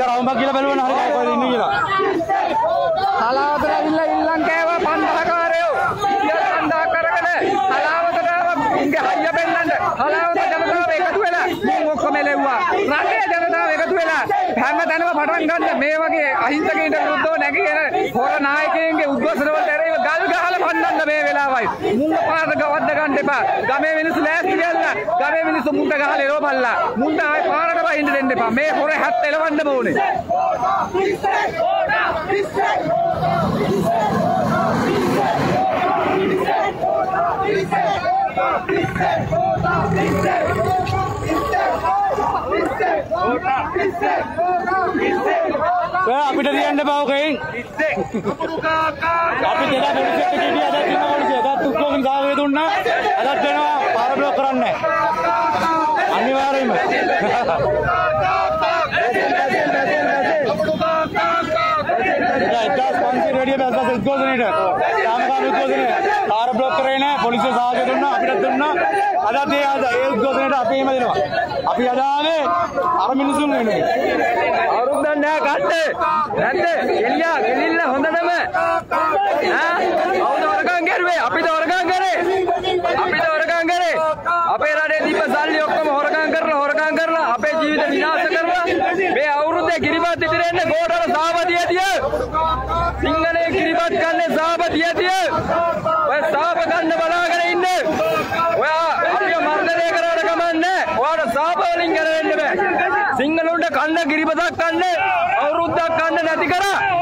එක රවුමක් කියලා බැලුවන හරි කොහෙද ඉන්නේ කියලා. හලාවතට ඇවිල්ලා ඉල්ලන් කෑවා 50 කාරයෝ. ඉතින් 50 කරගෙන හලාවතට ආවා උන්ගේ හයිය බෙන්නන්න. හලාවත ජනතාව එකතු වෙලා මුන් ඔක්කොම එලෙව්වා. රටේ ජනතාව එකතු වෙලා හැම තැනම පටන් ගන්න මේ වගේ අහිංසකයින්ට විරුද්ධව නැගිටින හොර නායකයින්ගේ උද්ඝෝෂණ වලට එරෙහිව ගල් ගහලා පන්නන්න මේ වෙලාවයි. මුංග පාරට ගවද්ද ගන්න එපා. ගමේ මිනිස්සු ලෑස්ති වෙලා ගමේ මිනිස්සු මුන්ට ගහලා එලවපල්ලා. මුන්ට ආයේ පාරට බහින්න දෙන්න එපා. මේ හොර හැත් එලවන්න ඕනේ. ඔය අපිට තියන්න බෑ ඔකෙන්. අපි දෙලා පොලිසියට ගිහින් අදත් ඉන්න පොලිසිය. අදත් ඔක්කොම සාවේ දුන්නා. අදත් වෙනවා පාර බ්ලොක් කරන්නේ. අනිවාර්යයෙන්ම. එක්දාස් පන්සිය රේඩිය බැස්ස උද්ඝෝෂණයට සාමකාමී උද්ඝෝෂණය පාර බ්ලොක් කරේ නෑ පොලිසිය සහාය දුන්නා අපිට දුන්නා අදත් ඒ අද ඒ උද්ඝෝෂණයට අපි එහෙම දෙනවා. අපි අද ආවේ අර මිනිසුන් වෙනුවෙන්. අවුරුද්දක් නෑ කට්ට නැද්ද එළියා ගෙලිල්ල හොඳටම. ඈ? කවුද වරකම් කරුවේ? අපිද වරකම් කරේ? අපිද වරකම් කරේ? අපේ රටේ දීප සල්ලි ඔක්කොම හොරකම් කරලා හොරකම් කරලා අපේ ජීවිත විනාශ කරලා මේ අවුරුද්දේ කිරිබත් ඉදිරියෙන්නේ ගෝඩර සාපදිය දිය. සිංහලේ කිරිබත් කන්නේ සාපදිය දිය ඔය සාප ගන්න බලාගෙන ඉන්නේ ඔයා අපිව මර්ධනය කරාට කමන්නේ ඔයාට සාප වලින් ගැලවෙන්න බෑ සිංහලුන්ට කන්න කිරිබතක් කන්න අවුරුද්දක් කන්න නැති කරා.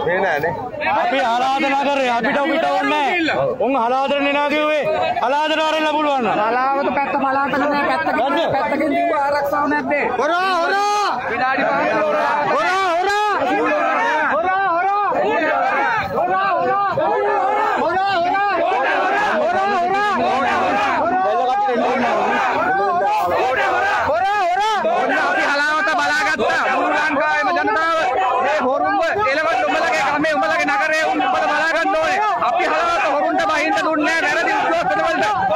අපි හලාදනා කරේ අපිට ඔබිට ඕනේ උන් හලාදන නෙනා කිව්වේ හලාදන වරෙන්න පුළුවන් නම් පලාවත පැත්ත පලාතක නෑ පැත්තකින්. පැත්තකින් දීව ආරක්ෂාව නැද්දේ හොරා හොරා! විනාඩි 5ක් හොරා හොරා! හොරා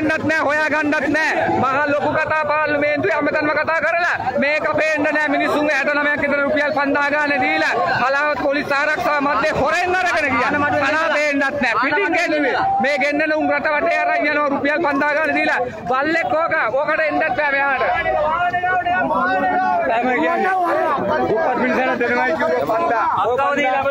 පේන්නත් නැහැ හොයාගන්නත් නැහැ මහා ලොකු කතා පාර්ලිමේන්තුවේ අමතන්ම කතා කරලා මේක පේන්න නැහැ මිනිසුන් 69ක් විතර රුපියල් 5000 ගාන දීලා හලාවත පොලිස් ආරක්ෂාව මැද්දේ හොරෙන් අරගෙන ගියා. කනා පේන්නත් නැහැ පිටින් ගෙන්නුවේ මේ ගෙන්නන උන් රට වටේ අරන් යනවා රුපියල් 5000 ගාන දීලා. බල්ලෙක් ඕක ඕකට එන්නත් බෑ මෙහාට තමයි කියන්නේ. උපත් මිනිස්සුන්ට දෙනවයි කිව්ව 5000 අත්තාව දීලා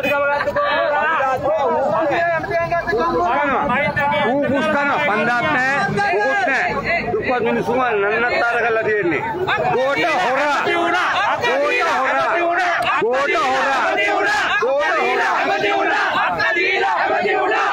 ඌ පුස්තන පන්දාත් නැහැ මොකුත් නැහැ දුප්පත් මිනිස්සුම නන්නත්තර කරලා තියෙන්නේ ගෝට හොරා ගෝට හොරා ගෝට හොරා ගෝට හොරා Hãy subscribe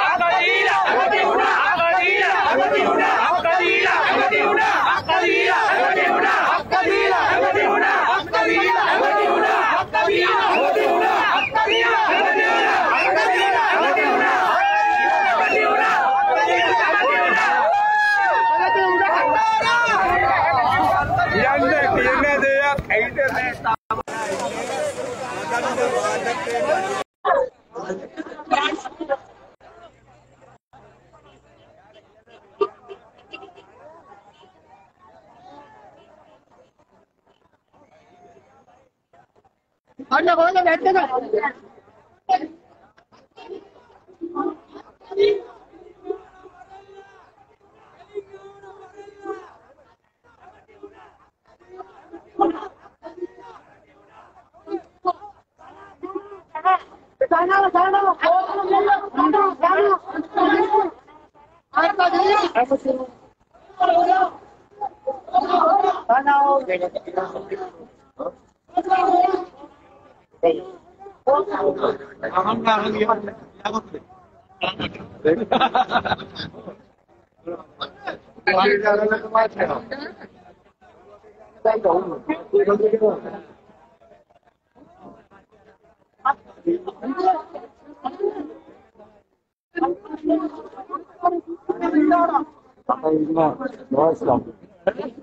ගන්න කොහෙද වැටෙද? sana sana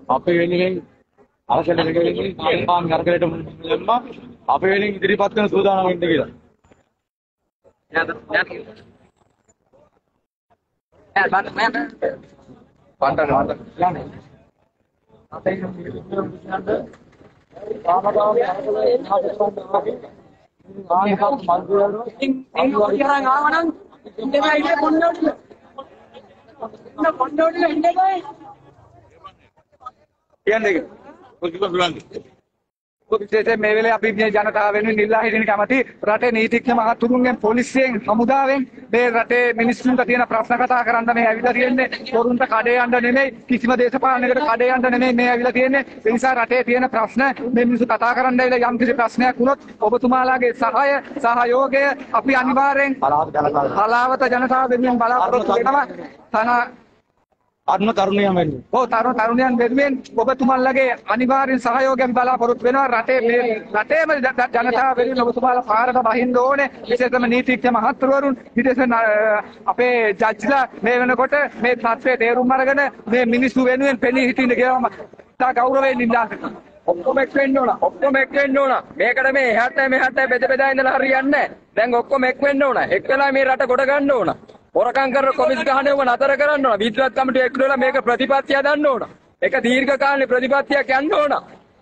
අපේ වෙනුවෙන් අරකලට ගෙලින් පාන් අරකලට ලැම්ම අපේ වෙනුවෙන් ඉදිරිපත් කරන සූදානම් වෙන්න කියලා. කියන්නේ විශේෂයෙන් මේ වෙලේ අපි මේ ජනතාව වෙනුවෙන් ඉල්ලා හිටින කැමති රටේ නීතිඥ මහතුරුන්ගෙන් පොලිසියෙන් හමුදාවෙන් මේ රටේ මිනිස්සුන්ට තියෙන ප්‍රශ්න කතා කරන්න මේ ඇවිල්ලා තියෙන්නේ. තොරුන්ට කඩේ යන්න නෙමෙයි කිසිම දේශපාලනයකට කඩේ යන්න නෙමෙයි මේ ඇවිල්ලා තියෙන්නේ. ඒ නිසා රටේ තියෙන ප්‍රශ්න මේ මිනිස්සු කතා කරන්න ඇවිල්ලා යම් කිසි ප්‍රශ්නයක් වුණොත් ඔබතුමාලාගේ සහාය සහයෝගය අපි අනිවාර්යෙන් හලාවත ජනතාව වෙනුවෙන් බලාපොරොත්තු වෙනවා. තන අන්න තරුණයන් වෙන්නේ. ඔව් තරුණ තරුණයන් වෙනුවෙන් ඔබතුමන්ලගේ අනිවාර්යෙන් සහයෝගය අපි බලාපොරොත්තු වෙනවා. රටේ මේ රටේම ජ- ජ- ජනතාව වෙනුවෙන් ඔබතුමාලා පාරට බහින්න ඕනේ. විශේෂයෙන්ම නීතිඥ මහත්වරුන් විශේෂයෙන් අ, අපේ ජජ්ලා මේ වෙනකොට මේ තත්ත්වයේ තේරුම් අරගෙන මේ මිනිස්සු වෙනුවෙන් පෙනී හිටින්න කියලා තා ගෞරවයෙන් ඉල්ලා සිටිනවා. ඔක්කොම එක් වෙන්න ඕන. ඔක්කොම එක් වෙන්න ඕන. මේකට මේ එහාට මෙහාට බෙද බෙදා ඉඳලා හරියන්නේ නැහැ. දැන් ඔක්කොම එක් වෙන්න ඕන. එක් වෙලා මේ රට ගොඩ ගන්න ඕන. හොරකම් කරන කොමිස් ගහනව නතර කරන්න ඕන. විද්වත් කමිටුව එක්ක වෙලා මේක ප්‍රතිපත්තිය දාන්න ඕන. ඒක දීර්ඝ කාලේ ප්‍රතිපත්තියක් යන්න ඕන.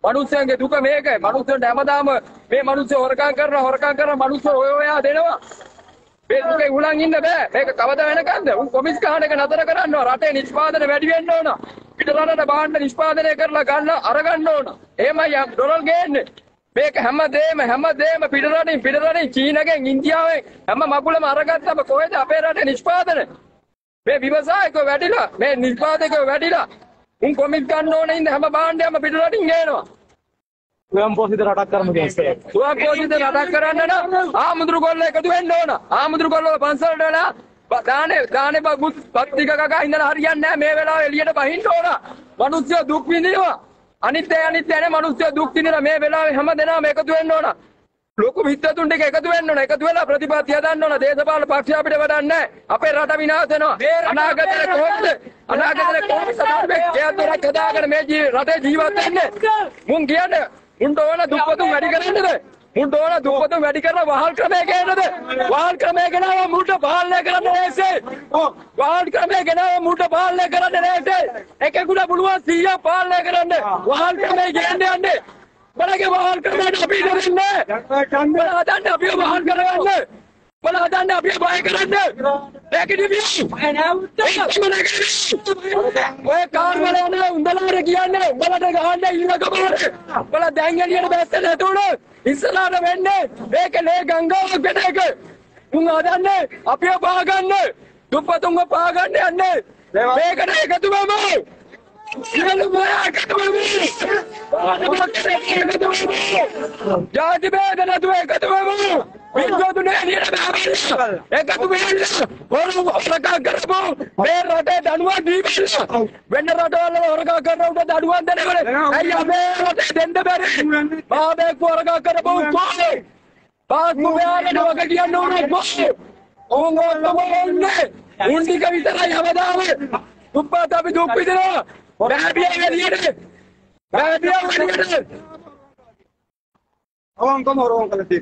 මනුස්සයන්ගේ දුක මේකයි. මනුස්සයන්ට හැමදාම මේ මනුස්සය හොරකම් කරන හොරකම් කරන මනුස්සය ඔය ඔයා දෙනවා. මේ දුකේ උලන් ඉන්න බෑ. මේක කවදා වෙනකන්ද? උන් කොමිස් ගහන එක නතර කරන්න ඕන. රටේ නිෂ්පාදනය වැඩි වෙන්න ඕන. පිටරටට භාණ්ඩ නිෂ්පාදනය කරලා ගන්න අරගන්න ඕන. එහෙමයි යම් ඩොලර් ගේන්නේ. මේක හැමදේම හැමදේම පිටරටින් පිටරටින් චීනගෙන් ඉන්දියාවෙන් හැම මගුලම අරගත්තම කොහෙද අපේ රටේ නිෂ්පාදනය මේ විවසායකෝ වැඩිලා මේ නිෂ්පාදකයෝ වැඩිලා උන් කොමිස් ගන්න ඕනේ ඉන්න හැම භාණ්ඩයක්ම පිටරටින් ගේනවා ස්වයං පෝෂිත රටක් කරමු කියන්නේ. සුවපෝෂිත රටක් කරන්න නම් ආමුදුරු කොල්ල එකතු වෙන්න ඕන. ආමුදුරු කොල්ල පන්සලට වෙලා දානේ දානේ බගුත් පත්තික කකා ඉඳලා හරියන්නේ නැහැ මේ වෙලාවේ එළියට බහින්න ඕන. මිනිස්සු දුක් විඳිනවා. අනිත් අය අනිත් අය මිනිස්සු දුක් විඳිනවා මේ වෙලාවේ හැම දෙනාම එකතු වෙන්න ඕන. ලොකු මිත්‍රතුන් ටික එකතු වෙන්න ඕන. එකතු වෙලා ප්‍රතිපත්තිය දාන්න ඕන. දේශපාලන පක්ෂ අපිට වැඩක් නැහැ. අපේ රට විනාශ වෙනවා. අනාගතේ කොහොමද? අනාගතේ කොහොමද සදාර්මේ කෑදොරක් හදාගෙන මේ රටේ ජීවත් වෙන්නේ? මුන් කියන්නේ මුන්ට ඕන දුප්පතුන් වැඩි කරන්නද? මුන්ට ඕන දුප්පතුන් වැඩි කරන වහල් ක්‍රමය ගේන්නද? වහල් ක්‍රමය ගෙනාව මුන්ට පාලනය කරන්න ලෑස්ති. වහල් ක්‍රමය ගෙනාව මුන්ට පාලනය කරන්න ලෑස්ති. එකෙකුට පුළුවන් 100 පාලනය කරන්න. වහල් ක්‍රමය ගේන්න යන්නේ. බලගේ වහල් ක්‍රමයට අපි ඉඳින්නේ. බල හදන්න අපි වහල් කරගන්න. බල හදන්න අපි බය කරන්න. ඒක නිවිස්. ඔය කාර් වල යන උන්දලාර කියන්නේ උඹලට ගහන්න ඉන්න කමකට. උඹලා දැන් එළියට බැස්සේ නැතුණු ඉස්සරහට වෙන්නේ මේක නේ ගංගාවක් වෙන එක. උන් හදන්නේ අපිව පාගන්න. දුප්පතුන්ව පාගන්න යන්නේ. මේකට එකතු වෙමු. සියලු බය එකතු වෙමු. ජාති බේද නැතුව එකතු වෙමු. විද්වතුනේ එළියට බැහැ. එකතු වෙන්න. හොරු හොරකම් කරපො මේ රටේ දනුවක් දීපින්න. වෙන රටවල හොරකම් කරන උට දනුවක් දෙනවනේ. ඇයි අපේ රටේ දෙන්න බැරි? බාබෙක් හොරකම් කරපො කොහේ? පාස්කු මෙයාලට වග කියන්න ඕනේ කොහේ? උන් ඔක්කොම ඕන්නේ. උන් ටික විතරයි හැමදාම. දුප්පත් අපි දුක් විඳිනවා. බෑබියා එළියට. බෑබියා එළියට. අවංකම හොරවම් කළ තියෙනවා.